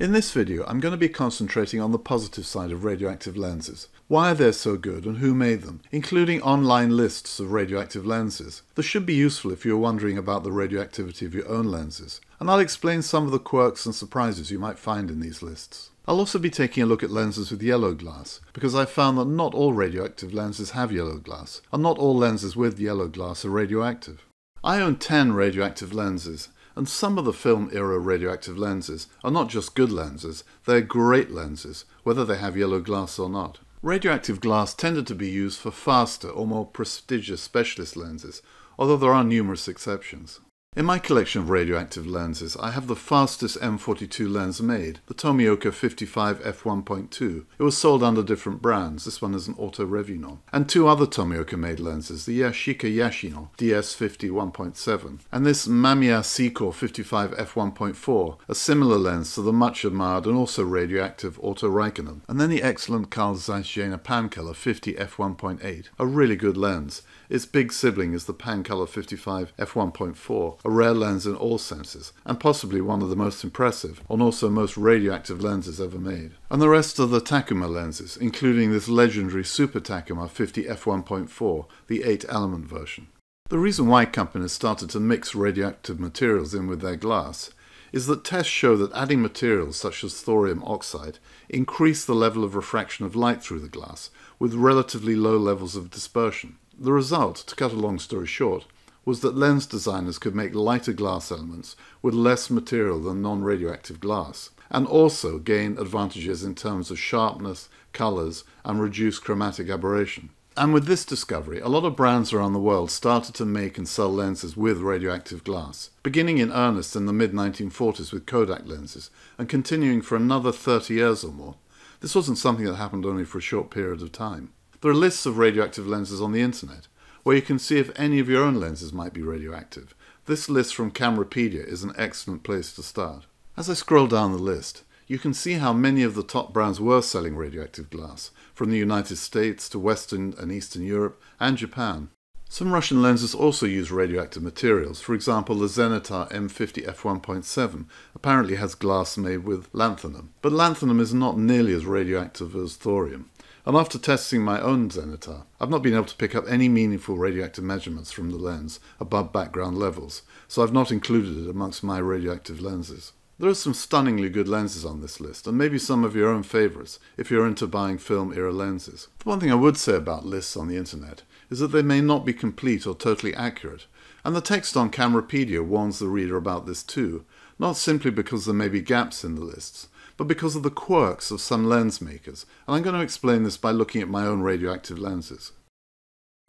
In this video, I'm going to be concentrating on the positive side of radioactive lenses. Why they're so good and who made them, including online lists of radioactive lenses. This should be useful if you're wondering about the radioactivity of your own lenses. And I'll explain some of the quirks and surprises you might find in these lists. I'll also be taking a look at lenses with yellow glass, because I've found that not all radioactive lenses have yellow glass, and not all lenses with yellow glass are radioactive. I own 10 radioactive lenses, and some of the film era radioactive lenses are not just good lenses, they're great lenses, whether they have yellow glass or not. Radioactive glass tended to be used for faster or more prestigious specialist lenses, although there are numerous exceptions. In my collection of radioactive lenses, I have the fastest M42 lens made, the Tomioka 55 f1.2. It was sold under different brands, this one is an Auto Revuenon, and two other Tomioka made lenses, the Yashica Yashinon DS50 1.7 and this Mamiya Sekor 55 f1.4, a similar lens to the much admired and also radioactive Auto Rikenon, and then the excellent Carl Zeiss Jena Pancolar 50 f1.8, a really good lens. Its big sibling is the Pancolar 55 f1.4, a rare lens in all senses, and possibly one of the most impressive and also most radioactive lenses ever made. And the rest are the Takumar lenses, including this legendary Super Takumar 50 f1.4, the 8 element version. The reason why companies started to mix radioactive materials in with their glass is that tests show that adding materials such as thorium oxide increase the level of refraction of light through the glass with relatively low levels of dispersion. The result, to cut a long story short, was that lens designers could make lighter glass elements with less material than non-radioactive glass, and also gain advantages in terms of sharpness, colours, and reduced chromatic aberration. And with this discovery, a lot of brands around the world started to make and sell lenses with radioactive glass, beginning in earnest in the mid-1940s with Kodak lenses, and continuing for another 30 years or more. This wasn't something that happened only for a short period of time. There are lists of radioactive lenses on the internet, where you can see if any of your own lenses might be radioactive. This list from Camerapedia is an excellent place to start. As I scroll down the list, you can see how many of the top brands were selling radioactive glass, from the United States to Western and Eastern Europe and Japan. Some Russian lenses also use radioactive materials. For example, the Zenitar M50 f1.7 apparently has glass made with lanthanum. But lanthanum is not nearly as radioactive as thorium and after testing my own Zenitar, I've not been able to pick up any meaningful radioactive measurements from the lens above background levels, so I've not included it amongst my radioactive lenses. There are some stunningly good lenses on this list, and maybe some of your own favourites if you're into buying film era lenses. The one thing I would say about lists on the internet is that they may not be complete or totally accurate, and the text on Camerapedia warns the reader about this too, not simply because there may be gaps in the lists, but because of the quirks of some lens makers, and I'm going to explain this by looking at my own radioactive lenses.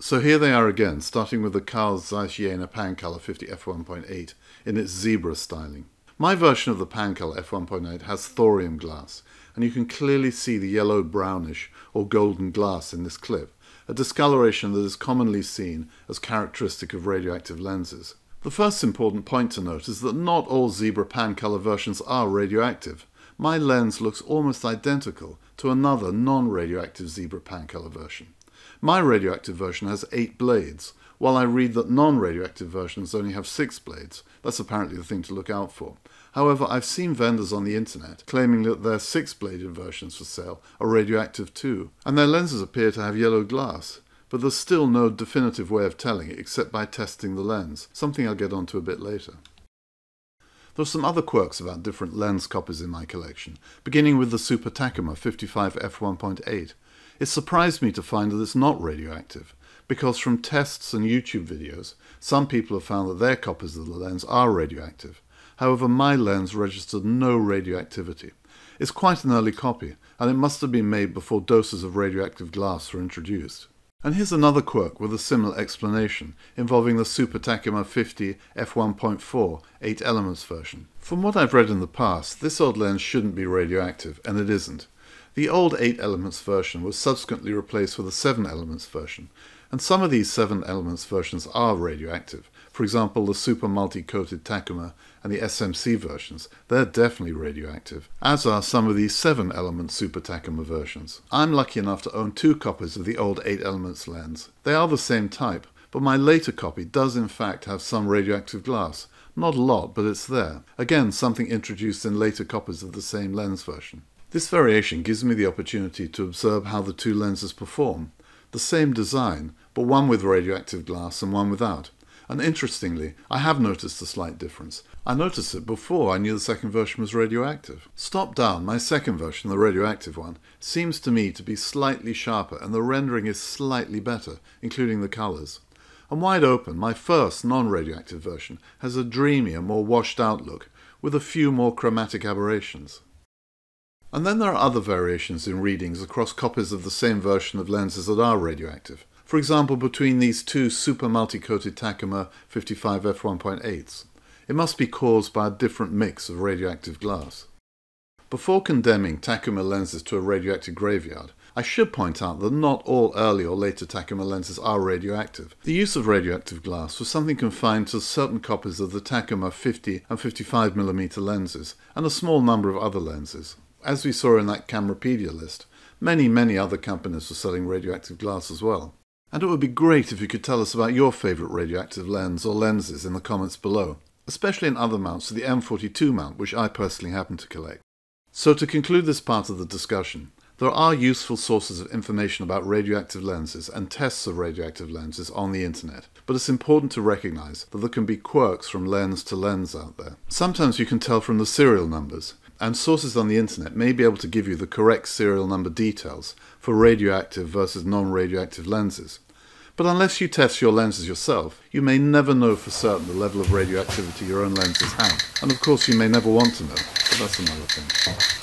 So here they are again, starting with the Carl Zeiss Jena Pancolar 50 f1.8 in its zebra styling. My version of the Pancolar f1.8 has thorium glass, and you can clearly see the yellow brownish or golden glass in this clip, a discoloration that is commonly seen as characteristic of radioactive lenses. The first important point to note is that not all zebra Pancolar versions are radioactive my lens looks almost identical to another non-radioactive zebra Pancolar version. My radioactive version has eight blades, while I read that non-radioactive versions only have six blades. That's apparently the thing to look out for. However, I've seen vendors on the internet claiming that their six-bladed versions for sale are radioactive too, and their lenses appear to have yellow glass. But there's still no definitive way of telling it except by testing the lens, something I'll get onto a bit later. There are some other quirks about different lens copies in my collection, beginning with the Super Takumar 55 f1.8. It surprised me to find that it's not radioactive, because from tests and YouTube videos, some people have found that their copies of the lens are radioactive. However, my lens registered no radioactivity. It's quite an early copy, and it must have been made before doses of radioactive glass were introduced. And here's another quirk with a similar explanation, involving the Super Takumar 50 f1.4 8 elements version. From what I've read in the past, this old lens shouldn't be radioactive, and it isn't. The old 8 elements version was subsequently replaced with a 7 elements version, and some of these 7 elements versions are radioactive. For example, the super multi-coated Takumar and the SMC versions, they're definitely radioactive, as are some of these 7 element super Takumar versions. I'm lucky enough to own two copies of the old 8 elements lens. They are the same type, but my later copy does in fact have some radioactive glass, Not a lot, but it's there. Again, something introduced in later copies of the same lens version. This variation gives me the opportunity to observe how the two lenses perform. The same design, but one with radioactive glass and one without. And interestingly, I have noticed a slight difference. I noticed it before I knew the second version was radioactive. Stop down, my second version, the radioactive one, seems to me to be slightly sharper and the rendering is slightly better, including the colours. And wide open, my first non-radioactive version has a dreamier, more washed out look, with a few more chromatic aberrations. And then there are other variations in readings across copies of the same version of lenses that are radioactive. For example, between these two super multi-coated Takumar 55 f1.8s. It must be caused by a different mix of radioactive glass. Before condemning Takumar lenses to a radioactive graveyard, I should point out that not all early or later Takumar lenses are radioactive. The use of radioactive glass was something confined to certain copies of the Takumar 50 and 55mm lenses, and a small number of other lenses. As we saw in that Camerapedia list, many, many other companies were selling radioactive glass as well. And it would be great if you could tell us about your favourite radioactive lens or lenses in the comments below, especially in other mounts to the M42 mount, which I personally happen to collect. So to conclude this part of the discussion, there are useful sources of information about radioactive lenses and tests of radioactive lenses on the internet, but it's important to recognise that there can be quirks from lens to lens out there. Sometimes you can tell from the serial numbers, and sources on the internet may be able to give you the correct serial number details for radioactive versus non-radioactive lenses. But unless you test your lenses yourself, you may never know for certain the level of radioactivity your own lenses have. And of course you may never want to know, but that's another thing.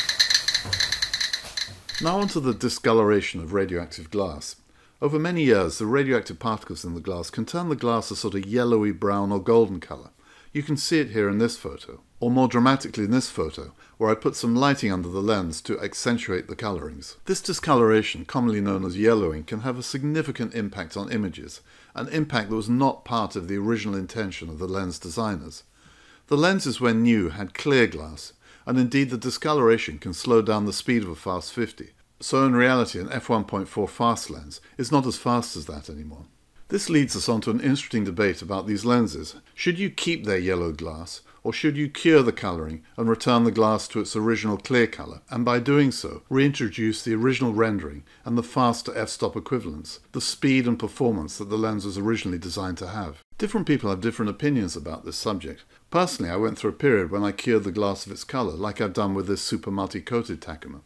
Now onto the discoloration of radioactive glass. Over many years, the radioactive particles in the glass can turn the glass a sort of yellowy brown or golden colour. You can see it here in this photo, or more dramatically in this photo, where I put some lighting under the lens to accentuate the colorings. This discoloration, commonly known as yellowing, can have a significant impact on images, an impact that was not part of the original intention of the lens designers. The lenses when new had clear glass, and indeed the discoloration can slow down the speed of a fast 50, so in reality an f1.4 fast lens is not as fast as that anymore. This leads us on to an interesting debate about these lenses. Should you keep their yellow glass, or should you cure the colouring and return the glass to its original clear colour, and by doing so reintroduce the original rendering and the faster f-stop equivalence, the speed and performance that the lens was originally designed to have? Different people have different opinions about this subject. Personally, I went through a period when I cured the glass of its colour, like I've done with this super multi-coated Takumar.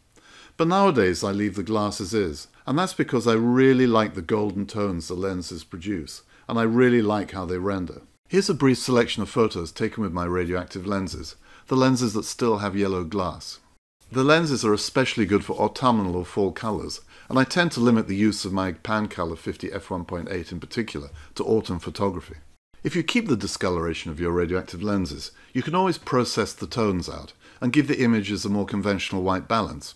But nowadays I leave the glass as is, and that's because I really like the golden tones the lenses produce, and I really like how they render. Here's a brief selection of photos taken with my radioactive lenses, the lenses that still have yellow glass. The lenses are especially good for autumnal or fall colours, and I tend to limit the use of my Pancolar 50 f1.8 in particular to autumn photography. If you keep the discoloration of your radioactive lenses, you can always process the tones out and give the images a more conventional white balance.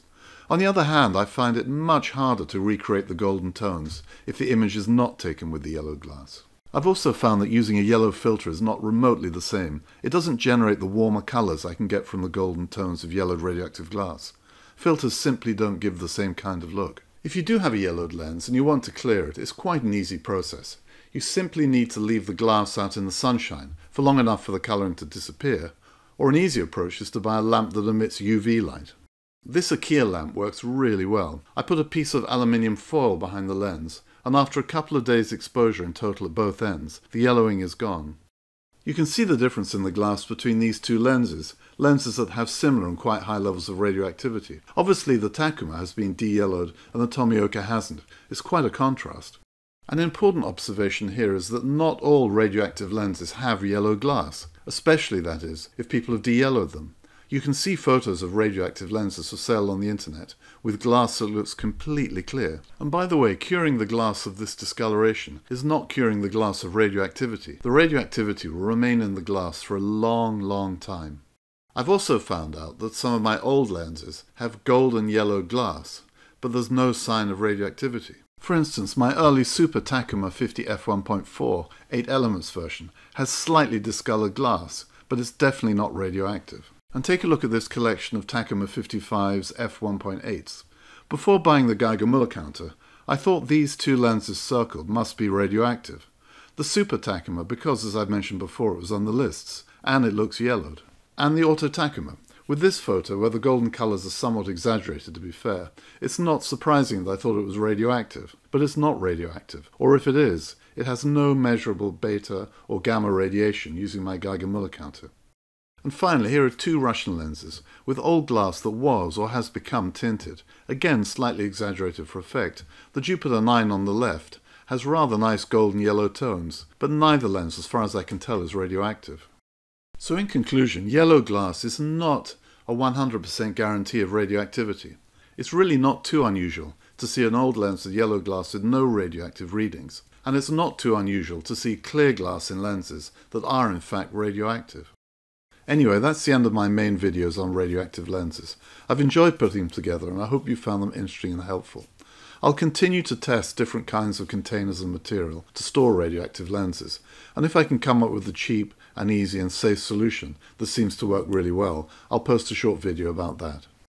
On the other hand, I find it much harder to recreate the golden tones if the image is not taken with the yellow glass. I've also found that using a yellow filter is not remotely the same. It doesn't generate the warmer colours I can get from the golden tones of yellowed radioactive glass. Filters simply don't give the same kind of look. If you do have a yellowed lens and you want to clear it, it's quite an easy process. You simply need to leave the glass out in the sunshine for long enough for the colouring to disappear, or an easier approach is to buy a lamp that emits UV light. This IKEA lamp works really well. I put a piece of aluminium foil behind the lens, and after a couple of days exposure in total at both ends, the yellowing is gone. You can see the difference in the glass between these two lenses, lenses that have similar and quite high levels of radioactivity. Obviously the Takumar has been de-yellowed and the Tomioka hasn't. It's quite a contrast. An important observation here is that not all radioactive lenses have yellow glass, especially, that is, if people have de-yellowed them. You can see photos of radioactive lenses for sale on the internet, with glass that looks completely clear. And by the way, curing the glass of this discoloration is not curing the glass of radioactivity. The radioactivity will remain in the glass for a long, long time. I've also found out that some of my old lenses have golden yellow glass, but there's no sign of radioactivity. For instance, my early Super Takumar 50 f1.4 8 elements version has slightly discolored glass, but it's definitely not radioactive. And take a look at this collection of Takumar 55's f1.8s. Before buying the Geiger-Müller counter, I thought these two lenses circled must be radioactive. The Super Takumar, because as I've mentioned before it was on the lists, and it looks yellowed. And the Auto Takumar. With this photo, where the golden colours are somewhat exaggerated to be fair, it's not surprising that I thought it was radioactive. But it's not radioactive, or if it is, it has no measurable beta or gamma radiation using my Geiger-Müller counter. And finally, here are two Russian lenses, with old glass that was or has become tinted, again slightly exaggerated for effect. The Jupiter 9 on the left has rather nice golden yellow tones, but neither lens, as far as I can tell, is radioactive. So in conclusion, yellow glass is not a 100% guarantee of radioactivity. It's really not too unusual to see an old lens with yellow glass with no radioactive readings, and it's not too unusual to see clear glass in lenses that are in fact radioactive. Anyway, that's the end of my main videos on radioactive lenses. I've enjoyed putting them together and I hope you found them interesting and helpful. I'll continue to test different kinds of containers and material to store radioactive lenses, and if I can come up with a cheap and easy and safe solution that seems to work really well, I'll post a short video about that.